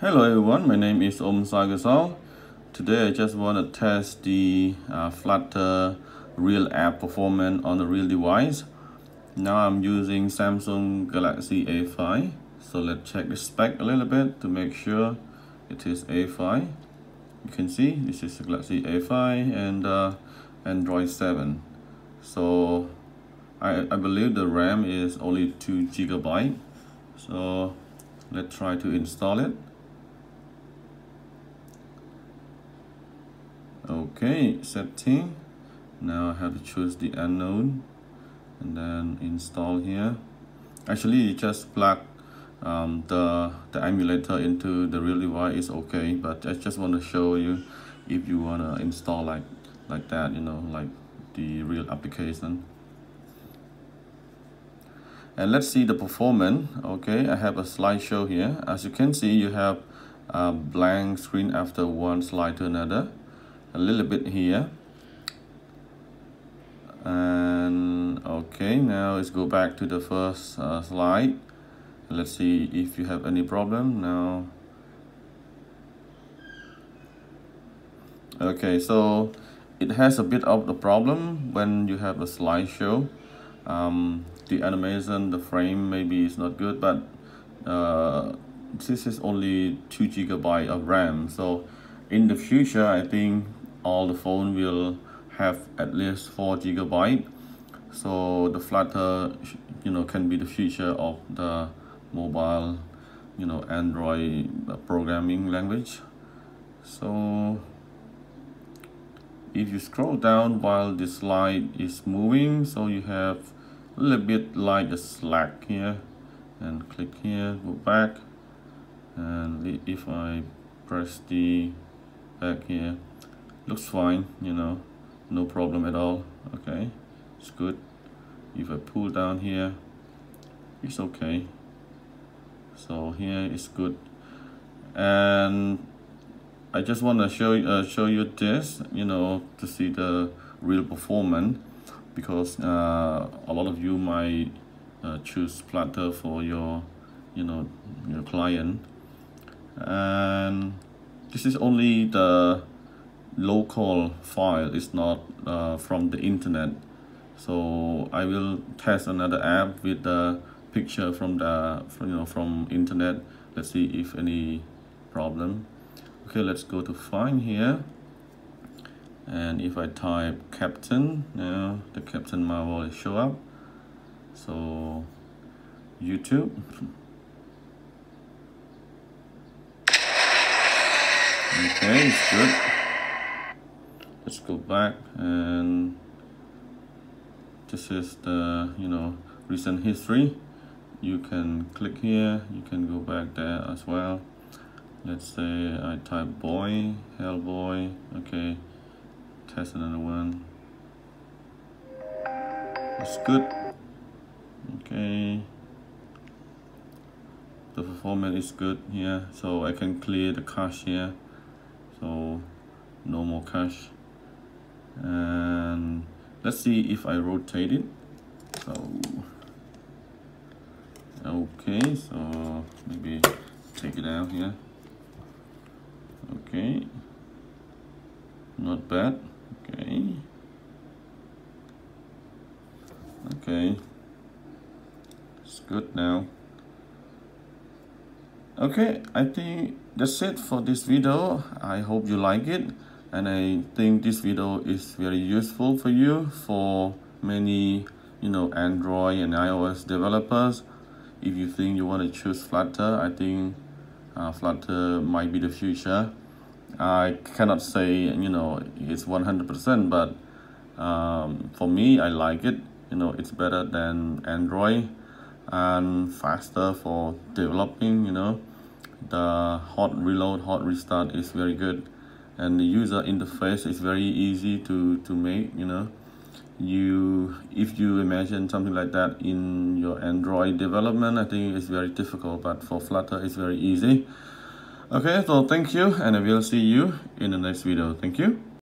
Hello everyone, my name is Oum Saokosal. Today I just want to test the uh, Flutter Real app performance on the real device. Now I'm using Samsung Galaxy A5. So let's check the spec a little bit to make sure it is A5. You can see this is Galaxy A5 and uh, Android 7. So I, I believe the RAM is only 2 gigabyte. So let's try to install it. Okay setting now I have to choose the unknown and then install here. Actually you just plug um, the the emulator into the real device is okay but I just want to show you if you want to install like like that you know like the real application. And let's see the performance. Okay I have a slideshow here. As you can see you have a blank screen after one slide to another a little bit here. And okay now let's go back to the first uh, slide. Let's see if you have any problem now. Okay so it has a bit of the problem when you have a slideshow. Um, the animation the frame maybe is not good but uh, this is only 2 gigabyte of RAM. So in the future I think all the phone will have at least 4 gigabyte. So the flutter you know can be the future of the mobile you know android uh, programming language. So if you scroll down while the slide is moving so you have a little bit like a slack here. And click here go back. And if I press the back here looks fine you know. No problem at all. Okay. It's good. If I pull down here it's okay. So here is good. And I just want to show uh, show you this you know to see the real performance because uh, a lot of you might uh, choose Flutter for your you know your client. And this is only the local file is not uh, from the internet. So I will test another app with the picture from the from, you know from internet. Let's see if any problem. Okay let's go to find here. And if I type captain now the captain marvel will show up. So YouTube. Okay it's good let's go back and this is the you know recent history. You can click here you can go back there as well. Let's say I type boy Hellboy okay test another one. It's good. Okay. The performance is good here so I can clear the cache here. So no more cache and let's see if I rotate it. So okay so maybe take it out here. Okay. Not bad. Okay. Okay. It's good now. Okay I think that's it for this video. I hope you like it and I think this video is very useful for you for many you know Android and iOS developers. If you think you want to choose Flutter I think uh, Flutter might be the future. I cannot say you know it's 100% but um, for me I like it. You know it's better than Android and faster for developing you know. The hot reload hot restart is very good and the user interface is very easy to to make you know. You if you imagine something like that in your android development i think it's very difficult but for flutter it's very easy. Okay so thank you and i will see you in the next video. Thank you